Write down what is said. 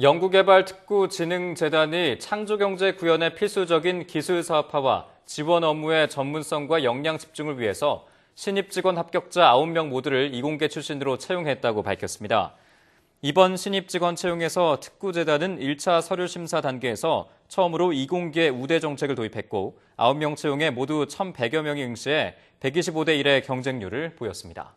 연구개발특구진흥재단이 창조경제 구현의 필수적인 기술 사업화와 지원 업무의 전문성과 역량 집중을 위해서 신입 직원 합격자 9명 모두를 이공계 출신으로 채용했다고 밝혔습니다. 이번 신입 직원 채용에서 특구재단은 1차 서류 심사 단계에서 처음으로 이공계 우대 정책을 도입했고 9명 채용에 모두 1,100여 명이 응시해 125대 1의 경쟁률을 보였습니다.